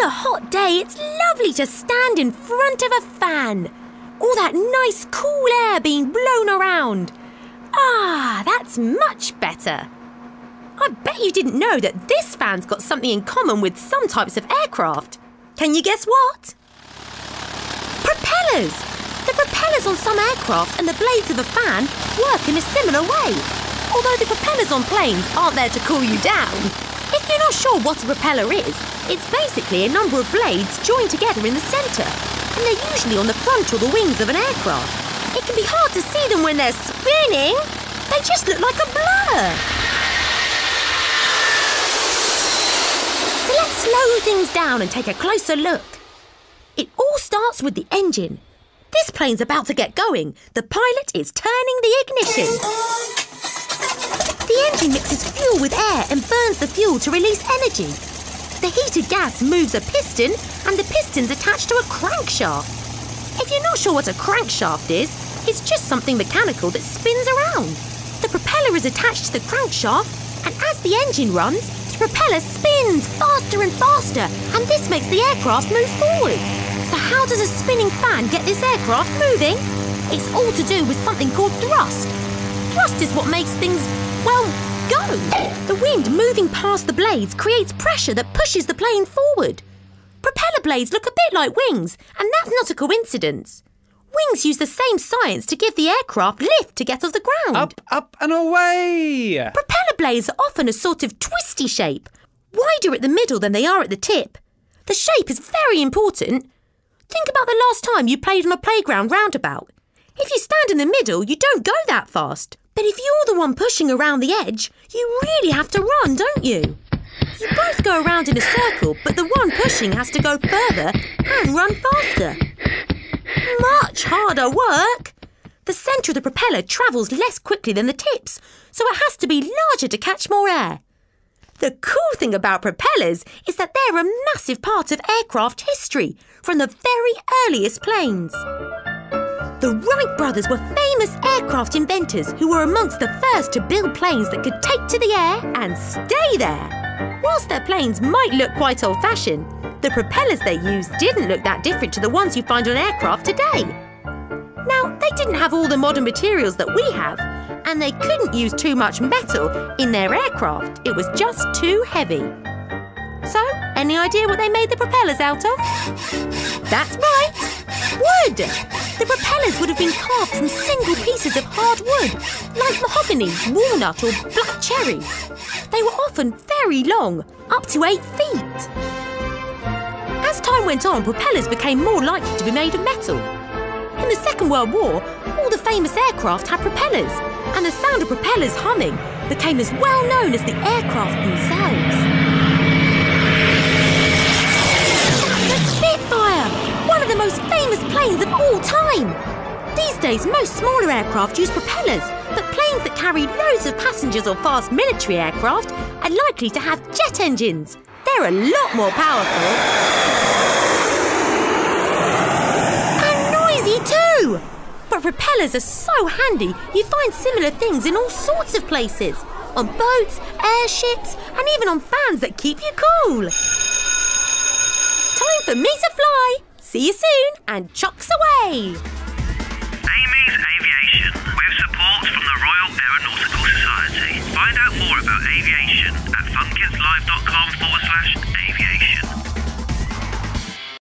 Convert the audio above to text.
a hot day, it's lovely to stand in front of a fan. All that nice cool air being blown around. Ah, that's much better. I bet you didn't know that this fan's got something in common with some types of aircraft. Can you guess what? Propellers! The propellers on some aircraft and the blades of a fan work in a similar way. Although the propellers on planes aren't there to cool you down. If you're not sure what a propeller is, it's basically a number of blades joined together in the centre. And they're usually on the front or the wings of an aircraft. It can be hard to see them when they're spinning. They just look like a blur. So let's slow things down and take a closer look. It all starts with the engine. This plane's about to get going. The pilot is turning the ignition. Engine mixes fuel with air and burns the fuel to release energy. The heated gas moves a piston and the piston's attached to a crankshaft. If you're not sure what a crankshaft is, it's just something mechanical that spins around. The propeller is attached to the crankshaft and as the engine runs, the propeller spins faster and faster and this makes the aircraft move forward. So how does a spinning fan get this aircraft moving? It's all to do with something called thrust. Thrust is what makes things, wind moving past the blades creates pressure that pushes the plane forward. Propeller blades look a bit like wings, and that's not a coincidence. Wings use the same science to give the aircraft lift to get off the ground. Up, up, and away! Propeller blades are often a sort of twisty shape, wider at the middle than they are at the tip. The shape is very important. Think about the last time you played on a playground roundabout. If you stand in the middle, you don't go that fast. But if you're the one pushing around the edge, you really have to run, don't you? You both go around in a circle, but the one pushing has to go further and run faster. Much harder work. The centre of the propeller travels less quickly than the tips, so it has to be larger to catch more air. The cool thing about propellers is that they're a massive part of aircraft history, from the very earliest planes. The Wright brothers were famous aircraft inventors who were amongst the first to build planes that could take to the air and stay there. Whilst their planes might look quite old fashioned, the propellers they used didn't look that different to the ones you find on aircraft today. Now, they didn't have all the modern materials that we have, and they couldn't use too much metal in their aircraft. It was just too heavy. So, any idea what they made the propellers out of? That's right, wood! The propellers would have been carved from single pieces of hard wood, like mahogany, walnut, or black cherry. They were often very long, up to eight feet. As time went on, propellers became more likely to be made of metal. In the Second World War, all the famous aircraft had propellers, and the sound of propellers humming became as well known as the aircraft themselves. These days, most smaller aircraft use propellers, but planes that carry loads of passengers or fast military aircraft are likely to have jet engines. They're a lot more powerful. And noisy too! But propellers are so handy, you find similar things in all sorts of places. On boats, airships, and even on fans that keep you cool. Time for me to fly. See you soon, and chocks away. Aeronautical Society. Find out more about aviation at funkidslive.com forward slash aviation.